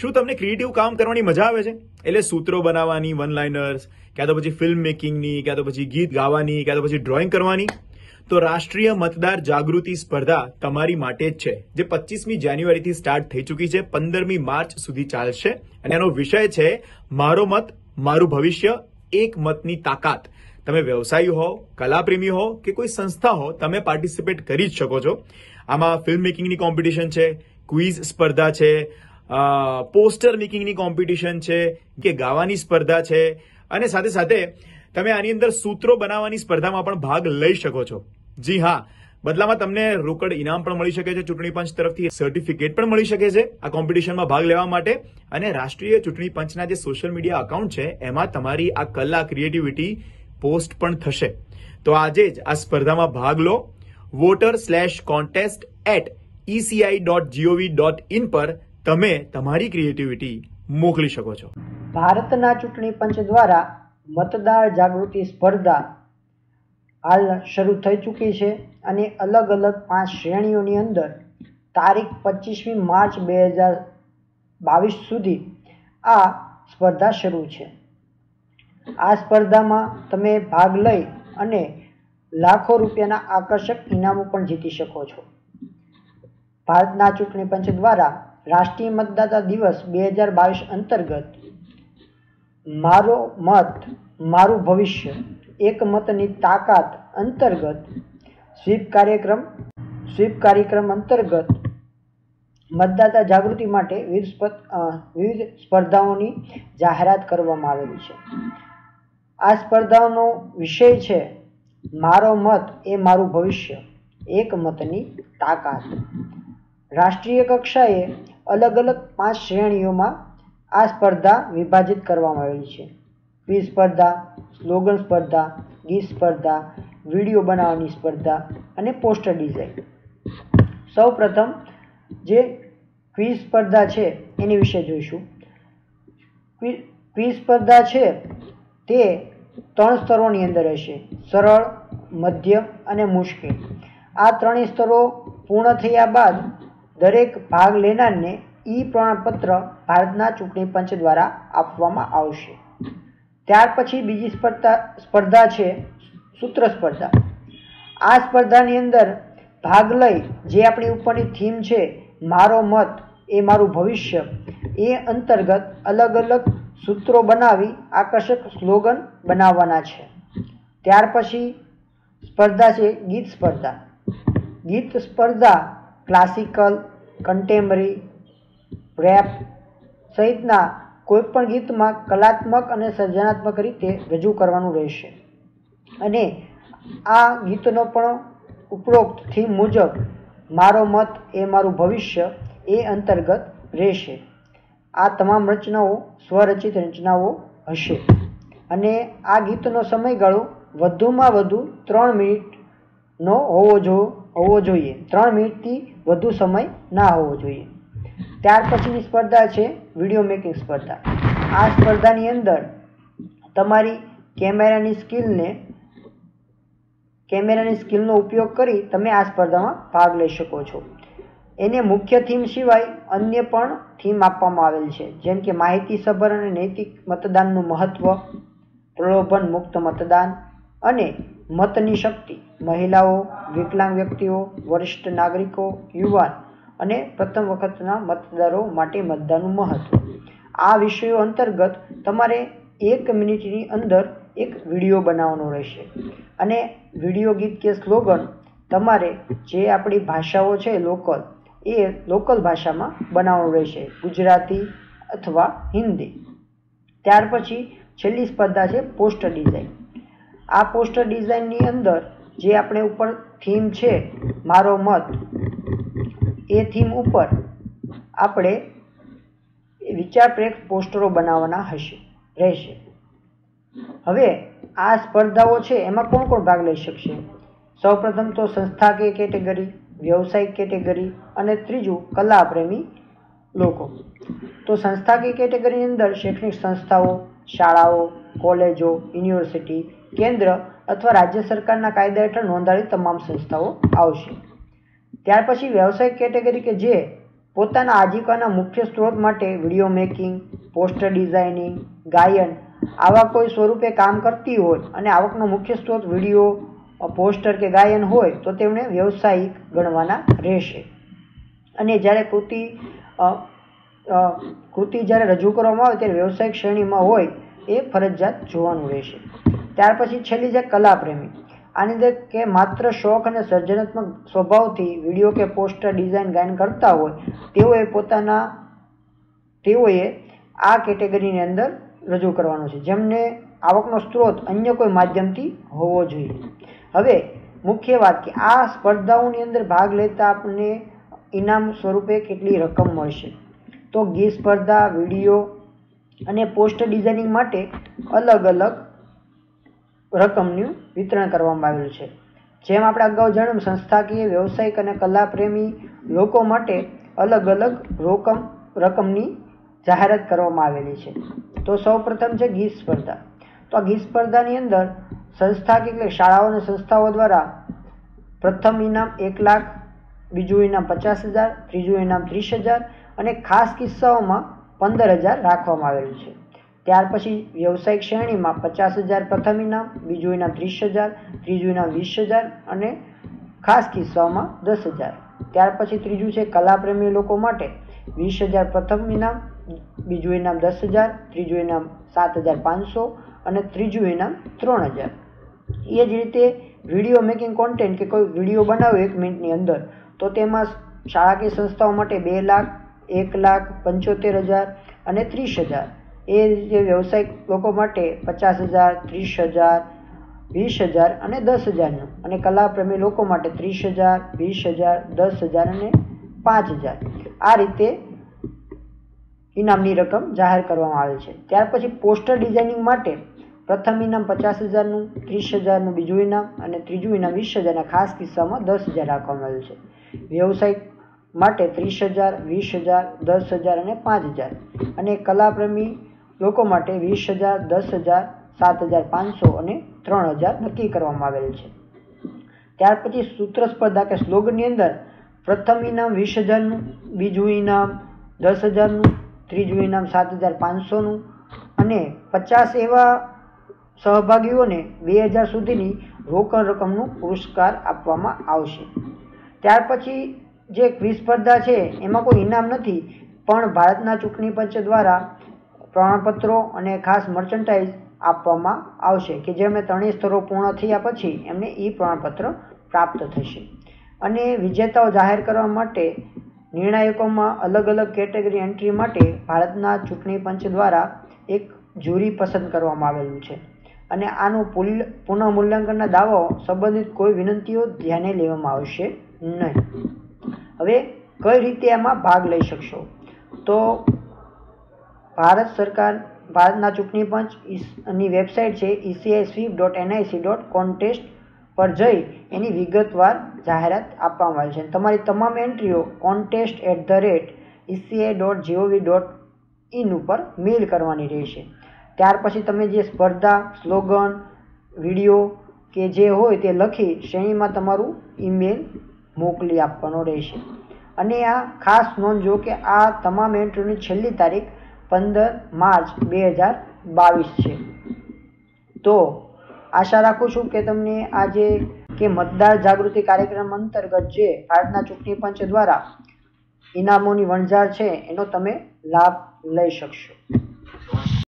શું તમને ક્રિએટિવ કામ કરવાની મજા આવે છે? એટલે સૂત્રો બનાવવાની વન લાઇનર્સ ક્યાં તો પછી ફિલ્મ મેકિંગની ક્યાં તો પછી ગીત ગાવાની, ક્યાં તો પછી ડ્રોઈંગ કરવાની. તો રાષ્ટ્રીય મતદાર જાગૃતિ સ્પર્ધા તમારી માટે જ છે, જે પચીસમી જાન્યુઆરીથી સ્ટાર્ટ થઈ ચૂકી છે, પંદરમી માર્ચ સુધી ચાલશે. અને એનો વિષય છે, મારો મત, મારું ભવિષ્ય, એક મતની તાકાત. તમે વ્યવસાયી હો, કલાપ્રેમી હો કે કોઈ સંસ્થા હો, તમે પાર્ટિસિપેટ કરી જ શકો છો. આમાં ફિલ્મ મેકિંગની કોમ્પિટિશન છે ક્વિઝ સ્પર્ધા છે પોસ્ટર મેકિંગની કોમ્પિટિશન છે, કે ગાવાની સ્પર્ધા છે, અને સાથે સાથે તમે આની અંદર સૂત્રો બનાવવાની સ્પર્ધામાં પણ ભાગ લઈ શકો છો. જી હા, બદલામાં તમને રોકડ ઇનામ પણ મળી શકે છે, ચૂંટણી પંચ તરફથી સર્ટિફિકેટ પણ મળી શકે છે, આ કોમ્પિટિશનમાં ભાગ લેવા માટે, અને રાષ્ટ્રીય ચૂંટણી પંચના જે સોશિયલ મીડિયા એકાઉન્ટ છે, એમાં તમારી આ કલા ક્રિએટિવિટી પોસ્ટ પણ થશે. તો આજે જ આ સ્પર્ધામાં ભાગ લો voter slash contest at ECI dot GOV dot in પર તમે તમારી ક્રિએટિવિટી મોકલી શકો છો. ભારતના ચૂંટણી પંચ દ્વારા મતદાર જાગૃતિ સ્પર્ધા હાલ શરૂ થઈ ચૂકી છે અને અલગ અલગ પાંચ શ્રેણીઓની અંદર તારીખ પચીસમી માર્ચ બે હજાર બાવીસ સુધી આ સ્પર્ધા શરૂ છે. આ સ્પર્ધામાં તમે ભાગ લઈ અને લાખો રૂપિયાના આકર્ષક ઇનામો પણ જીતી શકો છો. ભારતના ચૂંટણી પંચ દ્વારા રાષ્ટ્રીય મતદાતા દિવસ બે હજાર બાવીસ અંતર્ગત મારો મત, મારું ભવિષ્ય, એક મતની તાકાત અંતર્ગત સ્વીપ કાર્યક્રમ સ્વીપ કાર્યક્રમ અંતર્ગત મતદાતા જાગૃતિ માટે વિવિધ વિવિધ સ્પર્ધાઓની જાહેરાત કરવામાં આવેલી છે. આ સ્પર્ધાઓનો વિષય છે મારો મત એ મારું ભવિષ્ય, એક મતની તાકાત. રાષ્ટ્રીય કક્ષાએ અલગ અલગ પાંચ શ્રેણીઓમાં આ સ્પર્ધા વિભાજિત કરવામાં આવેલી છે. ક્વિઝ સ્પર્ધા, સ્લોગન સ્પર્ધા, ગીત સ્પર્ધા, વીડિયો બનાવવાની સ્પર્ધા અને પોસ્ટર ડિઝાઇન. સૌ પ્રથમ જે ક્વિઝ સ્પર્ધા છે એની વિશે જોઈશું. ક્વિઝ સ્પર્ધા છે તે ત્રણ સ્તરોની અંદર હશે સરળ મધ્યમ અને મુશ્કેલ. આ ત્રણેય સ્તરો પૂર્ણ થયા બાદ દરેક ભાગ લેનારને ઈ પ્રમાણપત્ર ભારતના ચૂંટણી પંચ દ્વારા આપવામાં આવશે. ત્યાર પછી બીજી સ્પર્ધા સ્પર્ધા છે સૂત્ર સ્પર્ધા. આ સ્પર્ધાની અંદર ભાગ લઈ જે આપણી ઉપરની થીમ છે, મારો મત, એ મારું ભવિષ્ય, એ અંતર્ગત અલગ અલગ સૂત્રો બનાવી આકર્ષક સ્લોગન બનાવવાના છે. ત્યાર પછી સ્પર્ધા છે ગીત સ્પર્ધા. ગીત સ્પર્ધા ક્લાસિકલ કન્ટેમ્પરરી રેપ સહિતના કોઈપણ ગીતમાં કલાત્મક અને સર્જનાત્મક રીતે રજૂ કરવાનું રહેશે. અને આ ગીતનો પણ ઉપરોક્ત થીમ મુજબ મારો મત એ મારું ભવિષ્ય એ અંતર્ગત રહેશે. આ તમામ રચનાઓ, સ્વરચિત રચનાઓ હશે. અને આ ગીતનો સમયગાળો વધુમાં વધુ ત્રણ મિનિટનો હોવો જો હોવો જોઈએ. ત્રણ મિનિટથી વધુ સમય ના હોવો જોઈએ. ત્યાર પછીની સ્પર્ધા છે વીડિયો મેકિંગ સ્પર્ધા. આ સ્પર્ધાની અંદર તમારી કેમેરાની સ્કિલને કેમેરાની સ્કિલનો ઉપયોગ કરી તમે આ સ્પર્ધામાં ભાગ લઈ શકો છો. એને મુખ્ય થીમ સિવાય અન્ય પણ થીમ આપવામાં આવેલ છે. જેમ કે માહિતીસભર અને નૈતિક મતદાનનું મહત્ત્વ પ્રલોભન મુક્ત મતદાન અને મતની શક્તિ. મહિલાઓ, વિકલાંગ વ્યક્તિઓ, વરિષ્ઠ નાગરિકો, યુવાન અને પ્રથમ વખતના મતદારો માટે મતદાનનું મહત્વ. આ વિષયો અંતર્ગત તમારે એક મિનિટની અંદર એક વીડિયો બનાવવાનો રહેશે. અને વીડિયો ગીત કે સ્લોગન તમારે જે આપણી ભાષાઓ છે લોકલ, એ લોકલ ભાષામાં બનાવવાનું રહેશે. ગુજરાતી અથવા હિન્દી. ત્યાર પછી છેલ્લી સ્પર્ધા છે પોસ્ટર ડિઝાઇન. આ પોસ્ટર ડિઝાઇનની અંદર જે આપણે ઉપર થીમ છે, મારો મત, એ થીમ ઉપર આપણે વિચારપ્રેક પોસ્ટરો બનાવવાના હશે, રહેશે. હવે આ સ્પર્ધાઓ છે, એમાં કોણ કોણ ભાગ લઈ શકશે? સૌપ્રથમ તો સંસ્થાકીય કેટેગરી, વ્યવસાયિક કેટેગરી અને ત્રીજું કલાપ્રેમી લોકો. તો સંસ્થાકીય કેટેગરીની અંદર શૈક્ષણિક સંસ્થાઓ શાળાઓ, કોલેજો, યુનિવર્સિટી, કેન્દ્ર અથવા રાજ્ય સરકારના કાયદા હેઠળ નોંધાયેલી તમામ સંસ્થાઓ આવશે. ત્યાર પછી વ્યવસાયિક કેટેગરી કે જે પોતાના આજીવિકાના મુખ્ય સ્ત્રોત માટે વીડિયો મેકિંગ, પોસ્ટર ડિઝાઇનિંગ, ગાયન આવા કોઈ સ્વરૂપે કામ કરતી હોય અને આવકનો મુખ્ય સ્ત્રોત વીડિયો, પોસ્ટર કે ગાયન હોય તો તેમણે વ્યવસાયિક ગણવાના રહેશે. અને જ્યારે કૃતિ કૃતિ જ્યારે રજૂ કરવામાં આવે ત્યારે વ્યવસાયિક શ્રેણીમાં હોય, એ ફરજિયાત જોવાનું રહેશે. ત્યાર પછી છેલ્લી છે કલાપ્રેમી. આની અંદર કે માત્ર શોખ અને સર્જનાત્મક સ્વભાવથી વીડિયો કે પોસ્ટર ડિઝાઇન ગાયન કરતા હોય, તેઓએ પોતાના, તેઓએ આ કેટેગરીની અંદર રજૂ કરવાનું છે. જેમને આવકનો સ્ત્રોત અન્ય કોઈ માધ્યમથી હોવો જોઈએ. હવે, મુખ્ય વાત કે આ સ્પર્ધાઓની અંદર ભાગ લેતા આપણને ઇનામ સ્વરૂપે કેટલી રકમ મળશે? તો ગીત સ્પર્ધા, વીડિયો અને પોસ્ટર ડિઝાઇનિંગ માટે અલગ અલગ રકમનું વિતરણ કરવામાં આવેલું છે. જેમ આપણે અગાઉ જણાવ્યું સંસ્થાકીય, વ્યવસાયિક અને કલાપ્રેમી લોકો માટે અલગ અલગ રોકમ, રકમની જાહેરાત કરવામાં આવેલી છે. તો સૌપ્રથમ છે ગીત સ્પર્ધા. તો આ ગીત સ્પર્ધાની અંદર સંસ્થાકીય એટલે શાળાઓ અને સંસ્થાઓ દ્વારા પ્રથમ ઇનામ એક લાખ, બીજું ઇનામ પચાસ હજાર, ત્રીજું ઇનામ ત્રીસ હજાર અને ખાસ કિસ્સાઓમાં પંદર હજાર રાખવામાં આવેલું છે. ત્યાર પછી વ્યવસાયિક શ્રેણીમાં પચાસ હજાર પ્રથમ ઇનામ, બીજું ઇનામ ત્રીસ હજાર, ત્રીજું ઇનામ વીસ હજાર અને ખાસ કિસ્સાઓમાં દસ હજાર. ત્યાર પછી ત્રીજું છે કલાપ્રેમી લોકો માટે વીસ હજાર પ્રથમ ઇનામ, બીજું ઇનામ દસ હજાર, ત્રીજું ઇનામ સાત હજાર પાંચસો અને ત્રીજું ઇનામ ત્રણ હજાર. એ જ રીતે વીડિયો મેકિંગ કોન્ટેન્ટ કે કોઈ વીડિયો બનાવ્યો એક મિનિટની અંદર, તો તેમાં શાળાકીય સંસ્થાઓ માટે બે લાખ એક લાખ પંચોતેર હજાર અને ત્રીસ હજાર. એ રીતે વ્યવસાયિક લોકો માટે પચાસ હજાર, ત્રીસ હજાર, વીસ હજાર અને દસ હજારનું. અને કલાપ્રેમી લોકો માટે ત્રીસ હજાર, વીસ હજાર, દસ હજાર અને પાંચ હજાર. આ રીતે ઇનામની રકમ જાહેર કરવામાં આવે છે. ત્યાર પછી પોસ્ટર ડિઝાઇનિંગ માટે પ્રથમ ઇનામ પચાસ હજારનું, ત્રીસ હજારનું બીજું ઇનામ અને ત્રીજું ઇનામ વીસ હજારના ખાસ કિસ્સામાં દસ હજાર રાખવામાં આવ્યું છે. વ્યવસાયિક માટે ત્રીસ હજાર, વીસ હજાર, દસ હજાર અને પાંચ હજાર. અને કલાપ્રેમી લોકો માટે વીસ હજાર, દસ હજાર, સાત હજાર પાંચસો અને ત્રણ હજાર નક્કી કરવામાં આવેલ છે. ત્યાર પછી સૂત્ર સ્પર્ધા કે સ્લોગનની અંદર પ્રથમ ઇનામ વીસ હજારનું બીજું ઇનામ દસ હજારનું ત્રીજું ઇનામ સાત હજાર પાંચસોનું અને પચાસ એવા સહભાગીઓને બે હજાર સુધીની રોકડ રકમનું પુરસ્કાર આપવામાં આવશે. ત્યાર પછી જે ક્વિઝ સ્પર્ધા છે, એમાં કોઈ ઇનામ નથી. પણ ભારતના ચૂંટણી પંચ દ્વારા પ્રમાણપત્રો અને ખાસ મર્ચન્ટાઇઝ આપવામાં આવશે કે જે અમે ત્રણેય સ્તરો પૂર્ણ થયા પછી એમને ઈ પ્રમાણપત્ર પ્રાપ્ત થશે. અને વિજેતાઓ જાહેર કરવા માટે નિર્ણાયકોમાં અલગ અલગ કેટેગરી એન્ટ્રી માટે ભારતના ચૂંટણી પંચ દ્વારા એક જ્યુરી પસંદ કરવામાં આવેલું છે. અને આનું પુલ, પુનઃમૂલ્યાંકનના દાવાઓ સંબંધિત કોઈ વિનંતીઓ ધ્યાને લેવામાં આવશે નહીં. હવે કઈ રીતે એમાં ભાગ લઈ શકશો? તો ભારત સરકાર, ભારતના ચૂંટણી પંચની વેબસાઇટ છે ECI SVEEP dot NIC dot contest પર જઈ એની વિગતવાર જાહેરાત આપવામાં આવી છે. તમારી તમામ એન્ટ્રીઓ contest at the rate ECI dot GOV dot in ઉપર મેલ કરવાની રહેશે. ત્યાર પછી તમે જે સ્પર્ધા, સ્લોગન, વીડિયો કે જે હોય તે લખી શ્રેણીમાં તમારું ઈમેલ મોકલી આપવાનો રહેશે. અને આ ખાસ નોંધજો કે આ તમામ એન્ટ્રીની છેલ્લી તારીખ પંદર માર્ચ બે હજાર બાવીસ છે. તો આશા રાખું છું કે તમને આજે કે મતદાર જાગૃતિ કાર્યક્રમ અંતર્ગત જે ભારતના ચૂંટણી પંચ દ્વારા ઇનામોની વણઝાર છે એનો તમે લાભ લઈ શકશો.